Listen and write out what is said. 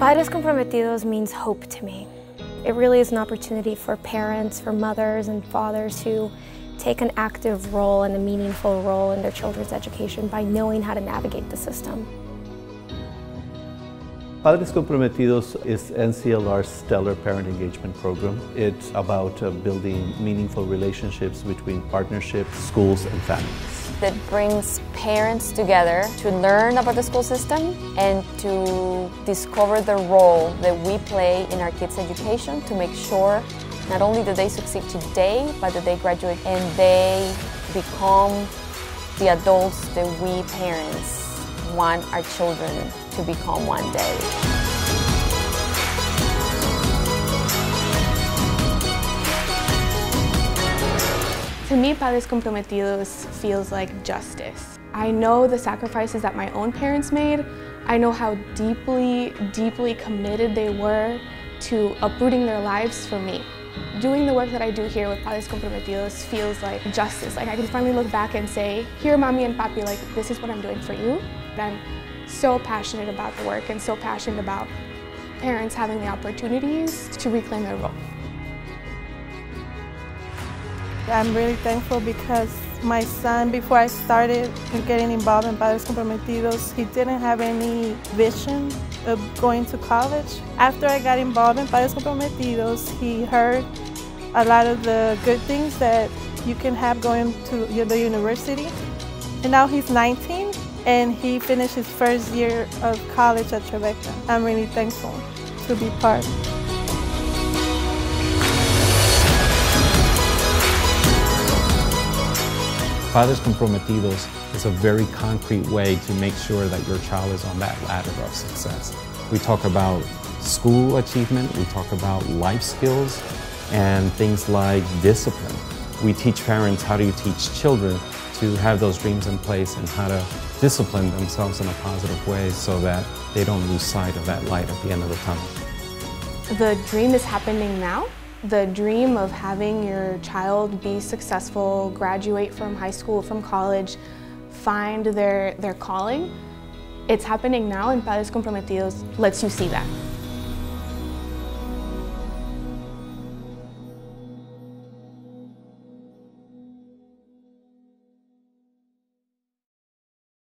Padres Comprometidos means hope to me. It really is an opportunity for parents, for mothers and fathers who take an active role and a meaningful role in their children's education by knowing how to navigate the system. Padres Comprometidos is NCLR's stellar parent engagement program. It's about uh, building meaningful relationships between partnerships, schools, and families. That brings parents together to learn about the school system and to discover the role that we play in our kids' education to make sure not only that they succeed today, but that they graduate and they become the adults that we parents want our children to become one day. To me, Padres Comprometidos feels like justice. I know the sacrifices that my own parents made. I know how deeply, deeply committed they were to uprooting their lives for me. Doing the work that I do here with Padres Comprometidos feels like justice. Like I can finally look back and say, here, mommy and papi, like this is what I'm doing for you. I'm so passionate about the work and so passionate about parents having the opportunities to reclaim their role. I'm really thankful because my son, before I started getting involved in Padres Comprometidos, he didn't have any vision of going to college. After I got involved in Padres Comprometidos, he heard a lot of the good things that you can have going to the university. And now he's 19 and he finished his first year of college at Trevecca. I'm really thankful to be part. Padres Comprometidos is a very concrete way to make sure that your child is on that ladder of success. We talk about school achievement, we talk about life skills, and things like discipline. We teach parents how do you teach children to have those dreams in place and how to discipline themselves in a positive way so that they don't lose sight of that light at the end of the tunnel. The dream is happening now. The dream of having your child be successful, graduate from high school, from college, find their, their calling, it's happening now and Padres Comprometidos lets you see that.